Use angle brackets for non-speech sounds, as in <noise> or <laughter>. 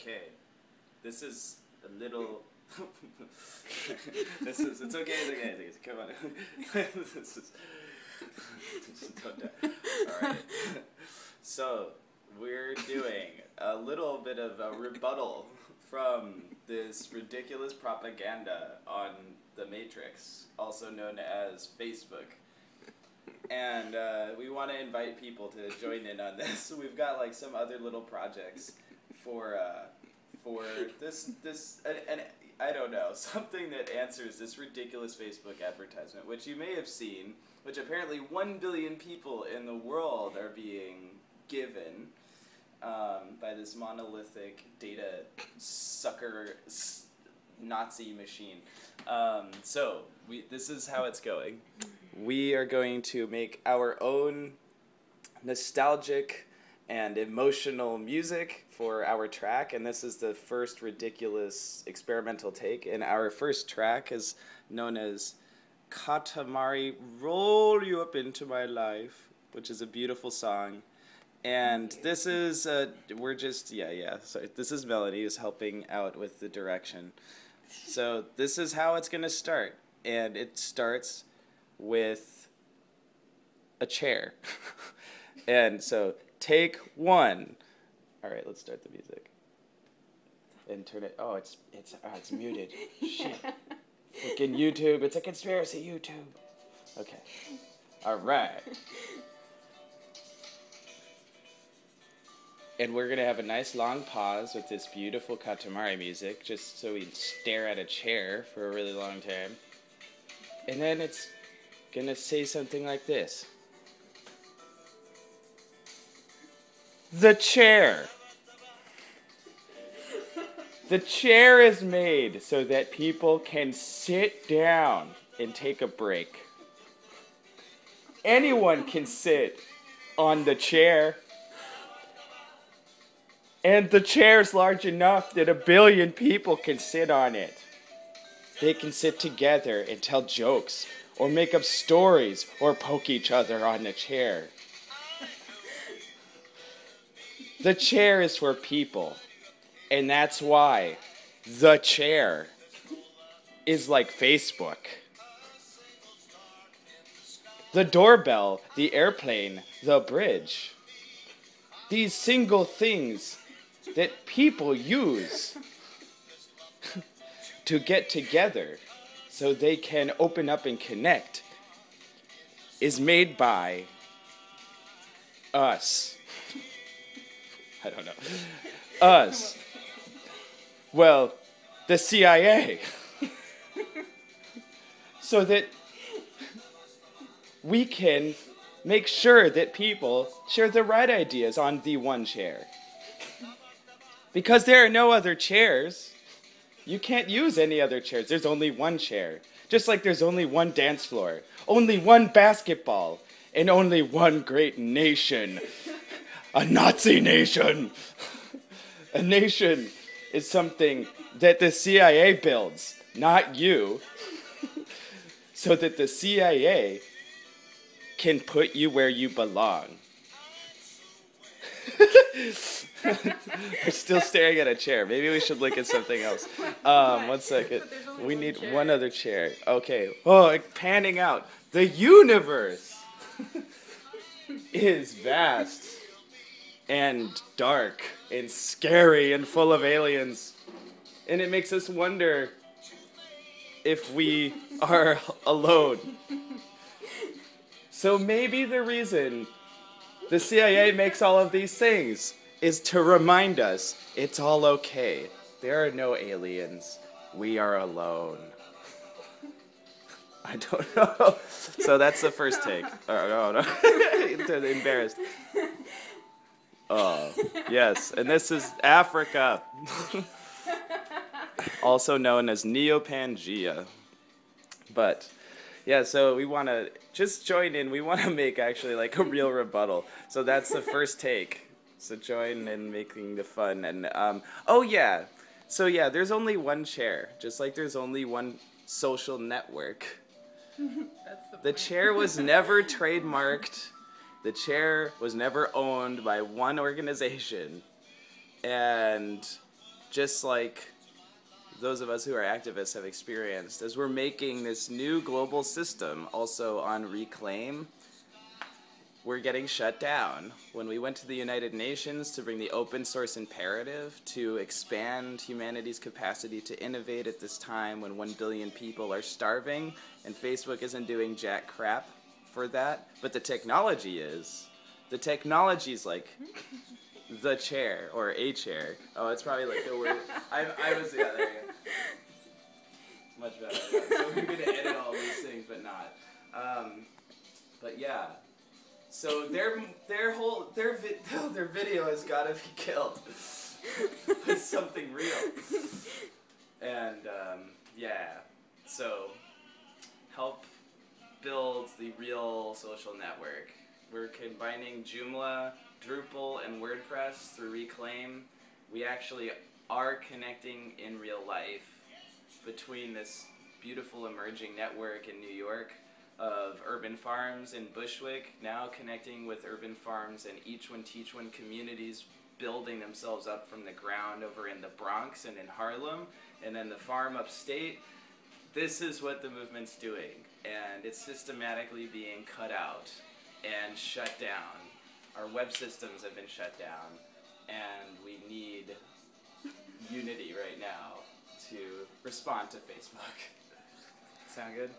Okay, this is a little. <laughs> this is it's okay, it's okay, it's okay. Come on. <laughs> this is. <laughs> Don't die. All right. So we're doing a little bit of a rebuttal from this ridiculous propaganda on the Matrix, also known as Facebook. And uh, we want to invite people to join in on this. We've got like some other little projects for uh, for this this and, and I don't know <laughs> something that answers this ridiculous Facebook advertisement, which you may have seen, which apparently one billion people in the world are being given um, by this monolithic data sucker Nazi machine. Um, so we this is how it's going. We are going to make our own nostalgic and emotional music for our track, and this is the first ridiculous experimental take. And our first track is known as Katamari Roll You Up Into My Life, which is a beautiful song. And this is, uh, we're just, yeah, yeah. So this is Melody is helping out with the direction. So this is how it's going to start. And it starts with a chair. <laughs> and so take one. All right, let's start the music. And turn it. Oh, it's it's oh, it's muted. <laughs> Shit. Fucking YouTube. It's a conspiracy YouTube. Okay. All right. <laughs> And we're gonna have a nice long pause with this beautiful Katamari music, just so we stare at a chair for a really long time. And then it's gonna say something like this. The chair. The chair is made so that people can sit down and take a break. Anyone can sit on the chair. And the chair's large enough that a billion people can sit on it. They can sit together and tell jokes, or make up stories, or poke each other on the chair. The chair is for people. And that's why the chair is like Facebook. The doorbell, the airplane, the bridge. These single things that people use <laughs> to get together so they can open up and connect is made by us. <laughs> I don't know. Us. Well, the CIA. <laughs> so that we can make sure that people share the right ideas on the one chair. Because there are no other chairs. You can't use any other chairs. There's only one chair. Just like there's only one dance floor, only one basketball, and only one great nation. A Nazi nation. <laughs> A nation is something that the CIA builds, not you, <laughs> so that the CIA can put you where you belong. <laughs> We're still staring at a chair. Maybe we should look at something else. Um, one second. We need one other chair. Okay. Oh, panning out. The universe is vast and dark and scary and full of aliens. And it makes us wonder if we are alone. So maybe the reason the CIA makes all of these things is to remind us it's all okay. There are no aliens. We are alone. I don't know. <laughs> So that's the first take. Oh, no, no. <laughs> Embarrassed. Oh, yes. And this is Africa, <laughs> also known as Neopangea. But yeah, so we want to just join in. We want to make actually like a real rebuttal. So that's the first <laughs> take. So join in making the fun. And um, oh yeah, so yeah, there's only one chair, just like there's only one social network. <laughs> That's the, The chair was never trademarked. The chair was never owned by one organization. And just like those of us who are activists have experienced, as we're making this new global system also on Reclaim, we're getting shut down. When we went to the United Nations to bring the open source imperative to expand humanity's capacity to innovate at this time when 1 billion people are starving and Facebook isn't doing jack crap for that, but the technology is. The technology is like the chair or a chair. Oh, it's probably like the word. I, I was yeah, go. Much better. So we're gonna edit all these things, but not. Um, but yeah. So their their whole their vi- <laughs> their video has got to be killed with something real. And um, yeah, so help build the real social network. We're combining Joomla, Drupal, and WordPress through Reclaim. We actually are connecting in real life between this beautiful emerging network in New York of urban farms in Bushwick, now connecting with urban farms and each one teach one communities building themselves up from the ground over in the Bronx and in Harlem, and then the farm upstate. This is what the movement's doing, and it's systematically being cut out and shut down. Our web systems have been shut down, and we need <laughs> unity right now to respond to Facebook. Sound good?